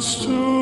stood.